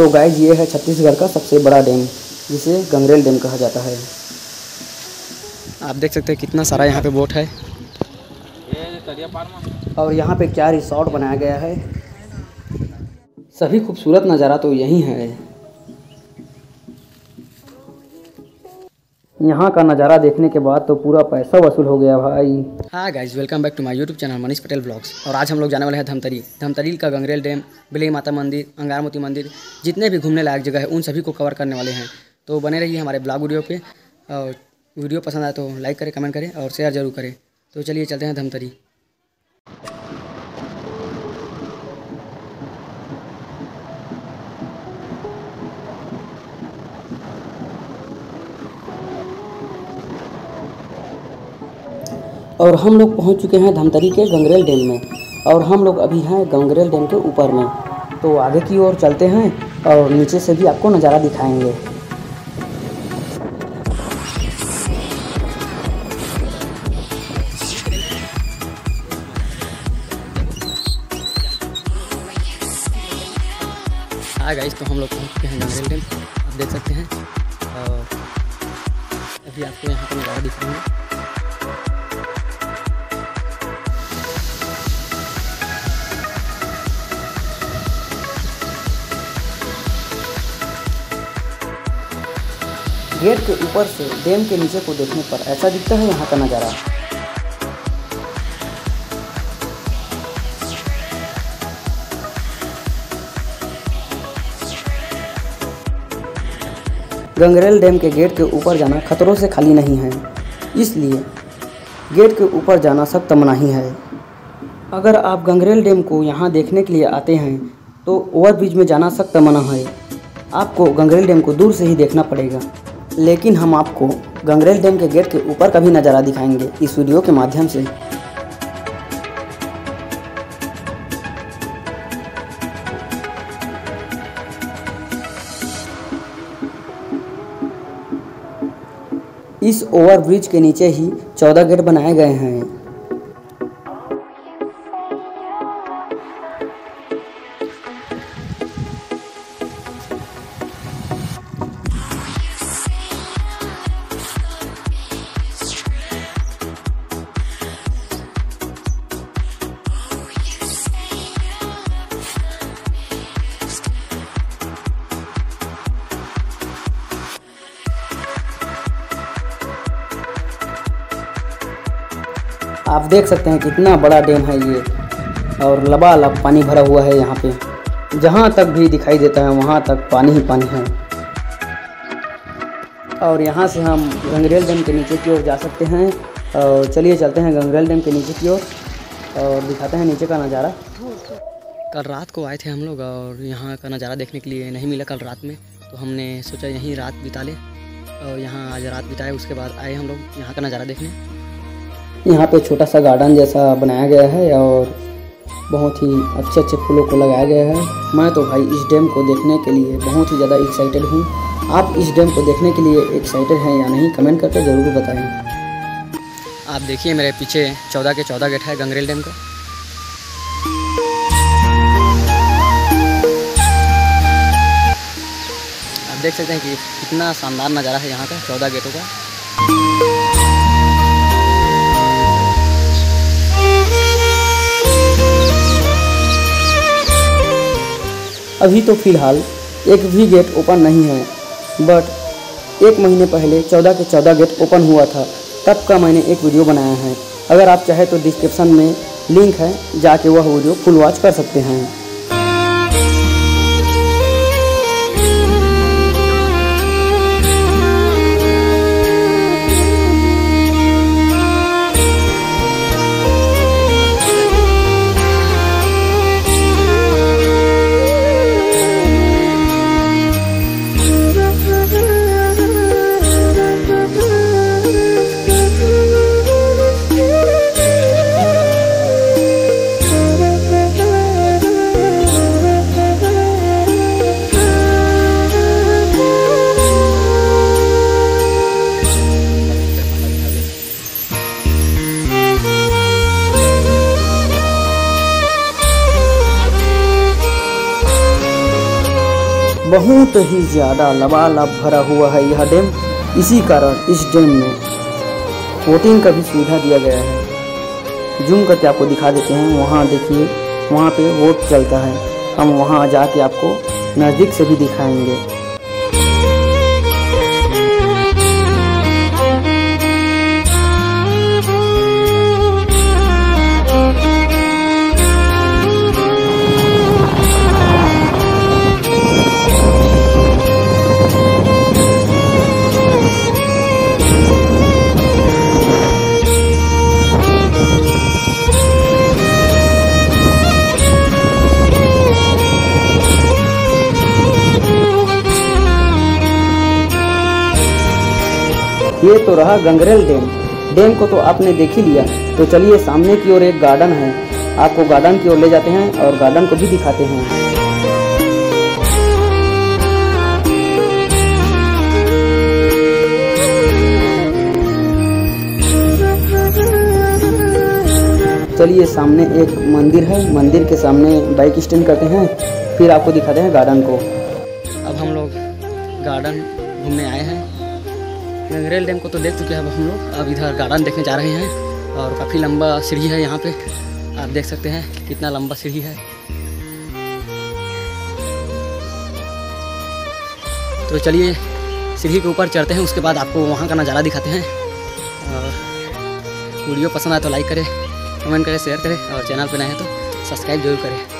So guys ये है छत्तीसगढ़ का सबसे बड़ा डैम जिसे गंगरेल डैम कहा जाता है। आप देख सकते हैं कितना सारा यहाँ पे बोट है। और यहाँ पे क्या रिसोर्ट बनाया गया है? सभी खूबसूरत नज़ारा तो यही है। यहाँ का नज़ारा देखने के बाद तो पूरा पैसा वसूल हो गया भाई। हाँ guys welcome back to my YouTube channel Manish Patel vlogs और आज हम लोग जाने वाले हैं धमतरी। धमतरी का गंगरेल डैम, बिलई माता मंदिर, अंगारमोती मंदिर, जितने भी घूमने लायक जगह है, उन सभी को कवर करने वाले हैं। तो बने रहिए हमारे ब्लॉग वीडियो पे। और वीडियो पसंद आए तो लाइक करें कमेंट करें और शेयर ज़रूर करें। तो चलिए चलते हैं धमतरी। और हम लोग पहुँच चुके हैं धमतरी के गंगरेल डैम में, और हम लोग अभी हैं गंगरेल डैम के ऊपर में। तो आगे की ओर चलते हैं और नीचे से भी आपको नज़ारा दिखाएँगे। हाँ गाइस तो हम लोग पहुँच चुके हैं गंगरेल डैम। आप देख सकते हैं। और अभी आपको यहाँ पर नज़ारा दिख गेट के ऊपर से डैम के नीचे को देखने पर ऐसा दिखता है यहाँ का नज़ारा। गंगरेल डैम के गेट के ऊपर जाना खतरों से खाली नहीं है, इसलिए गेट के ऊपर जाना सख्त मनाही है। अगर आप गंगरेल डैम को यहाँ देखने के लिए आते हैं तो ओवरब्रिज में जाना सख्त मना है। आपको गंगरेल डैम को दूर से ही देखना पड़ेगा। लेकिन हम आपको गंगरेल डैम के गेट के ऊपर का भी नज़ारा दिखाएँगे इस वीडियो के माध्यम से। इस ओवरब्रिज के नीचे ही चौदह गेट बनाए गए हैं। आप देख सकते हैं कितना बड़ा डैम है ये। और लबालब पानी भरा हुआ है यहाँ पे। जहाँ तक भी दिखाई देता है, वहाँ तक पानी ही पानी है। और यहाँ से हम गंगरेल डैम के नीचे की ओर जा सकते हैं। और चलिए चलते हैं गंगरेल डैम के नीचे की ओर। और दिखाते हैं नीचे का नज़ारा। कल रात को आए थे हम लोग और यहाँ का नज़ारा देखने के लिए नहीं मिला कल रात में। तो हमने सोचा यहीं रात बिता ले। और यहाँ आज रात बिताए, उसके बाद आए हम लोग यहाँ का नज़ारा देखने। यहाँ पे छोटा सा गार्डन जैसा बनाया गया है और बहुत ही अच्छे अच्छे फूलों को लगाया गया है। मैं तो भाई इस डैम को देखने के लिए बहुत ही ज़्यादा एक्साइटेड हूँ। आप इस डैम को देखने के लिए एक्साइटेड हैं या नहीं कमेंट करके ज़रूर बताएँ। आप देखिए मेरे पीछे चौदह के चौदह गेट है गंगरेल डैम का। आप देख सकते हैं कि कितना शानदार नज़ारा है यहाँ का चौदह गेटों का। अभी तो फ़िलहाल एक भी गेट ओपन नहीं है। बट एक महीने पहले चौदह के चौदह गेट ओपन हुआ था। तब का मैंने एक वीडियो बनाया है। अगर आप चाहें तो डिस्क्रिप्शन में लिंक है, जाके वह वीडियो फुल वॉच कर सकते हैं। बहुत ही ज़्यादा लबालब भरा हुआ है यह डैम इसी कारण इस डैम में बोटिंग का भी सुविधा दिया गया है। जूम करके आपको दिखा देते हैं। वहाँ देखिए, वहाँ पे वोट चलता है। हम वहाँ जाके आपको नज़दीक से भी दिखाएँगे। ये तो रहा गंगरेल डैम। डैम को तो आपने देख ही लिया। तो चलिए सामने की ओर एक गार्डन है। आपको गार्डन की ओर ले जाते हैं और गार्डन को भी दिखाते हैं। चलिए सामने एक मंदिर है। मंदिर के सामने बाइक स्टैंड करते हैं। फिर आपको दिखाते हैं गार्डन को। अब हम लोग गार्डन घूमने आए हैं। गंगरेल डैम को तो देख चुके हैं अब हम लोग। अब इधर गार्डन देखने जा रहे हैं और काफ़ी लंबा सीढ़ी है यहाँ पे। आप देख सकते हैं कितना लंबा सीढ़ी है। तो चलिए, सीढ़ी के ऊपर चढ़ते हैं, उसके बाद आपको वहाँ का नज़ारा दिखाते हैं। और वीडियो पसंद आए तो लाइक करें, कमेंट करें, शेयर करें और चैनल पर नए हैं तो सब्सक्राइब ज़रूर करें।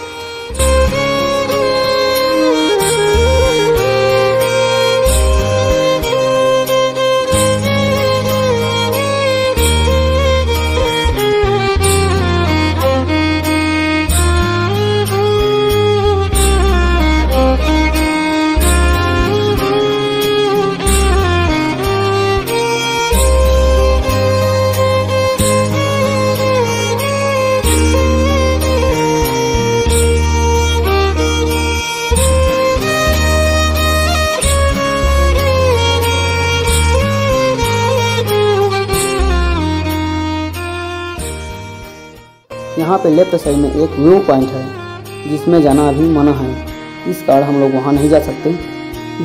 यहाँ पे लेफ़्ट साइड में एक व्यू पॉइंट है, जिसमें जाना अभी मना है। इस कारण हम लोग वहाँ नहीं जा सकते।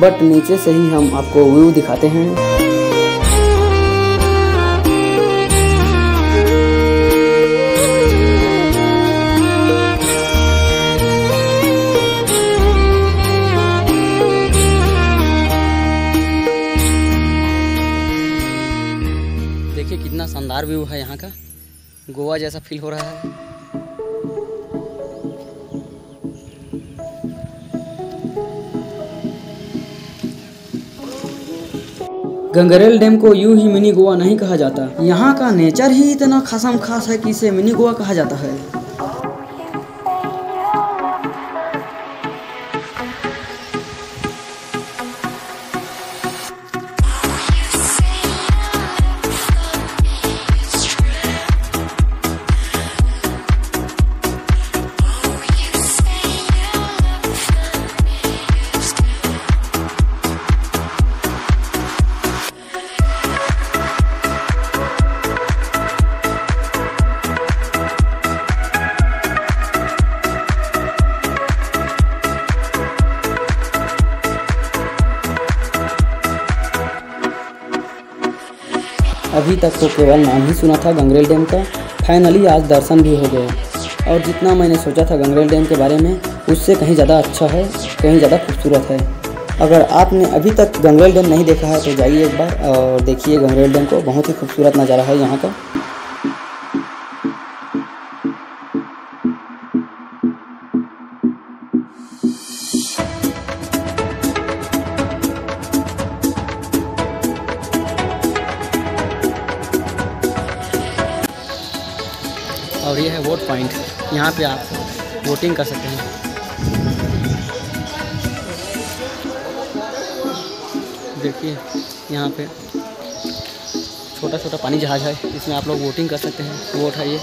बट नीचे से ही हम आपको व्यू दिखाते हैं। गोवा जैसा फील हो रहा है। गंगरेल डैम को यू ही मिनी गोवा नहीं कहा जाता। यहाँ का नेचर ही इतना खासम खास है कि इसे मिनी गोवा कहा जाता है। अभी तक तो केवल नाम ही सुना था गंगरेल डैम का। फाइनली आज दर्शन भी हो गया। और जितना मैंने सोचा था गंगरेल डैम के बारे में, उससे कहीं ज़्यादा अच्छा है, कहीं ज़्यादा खूबसूरत है। अगर आपने अभी तक गंगरेल डैम नहीं देखा है तो जाइए एक बार और देखिए गंगरेल डैम को। बहुत ही खूबसूरत नज़ारा है यहाँ का। पॉइंट यहाँ पे आप वोटिंग कर सकते हैं। देखिए, यहाँ पे छोटा छोटा पानी जहाज़ है, इसमें आप लोग वोटिंग कर सकते हैं। वोट है ये।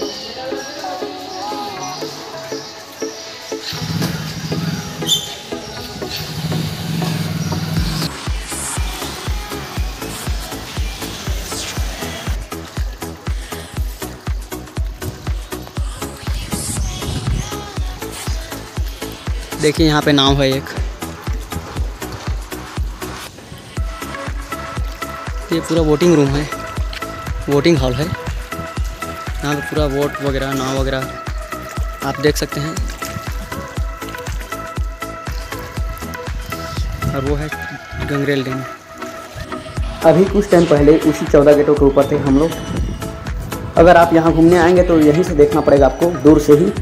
देखिए यहाँ पे नाव है एक। ये पूरा वोटिंग रूम है। वोटिंग हॉल है। यहाँ पे पूरा वोट वगैरह, नाव वगैरह आप देख सकते हैं। और वो है गंगरेल डैम। अभी कुछ टाइम पहले उसी चौदह गेटों के ऊपर थे हम लोग। अगर आप यहाँ घूमने आएँगे तो यहीं से देखना पड़ेगा आपको, दूर से ही।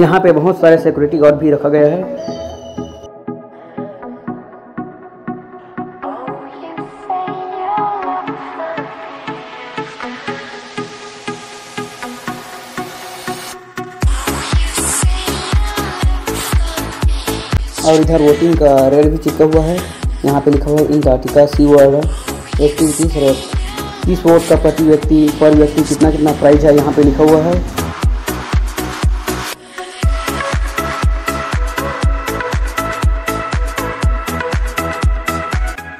यहाँ पे बहुत सारे सिक्योरिटी गार्ड भी रखा गया है। और इधर वोटिंग का रेल भी चिपका हुआ है। यहाँ पे लिखा हुआ है इंटार्टिका सी वर्ड एक्टिविटीज़ किस वोट का प्रति व्यक्ति, पर व्यक्ति कितना कितना प्राइस है, यहाँ पे लिखा हुआ है।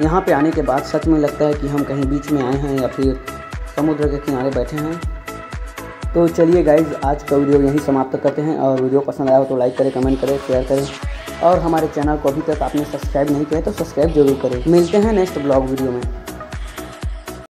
यहाँ पे आने के बाद सच में लगता है कि हम कहीं बीच में आए हैं या फिर समुद्र के किनारे बैठे हैं। तो चलिए गाइज़ आज का वीडियो यहीं समाप्त करते हैं और वीडियो पसंद आया हो तो लाइक करें कमेंट करें शेयर करें। और हमारे चैनल को अभी तक आपने सब्सक्राइब नहीं किया तो सब्सक्राइब ज़रूर करें। मिलते हैं नेक्स्ट ब्लॉग वीडियो में।